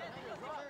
Yeah,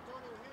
Antonio